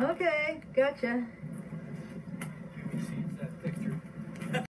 Okay, gotcha.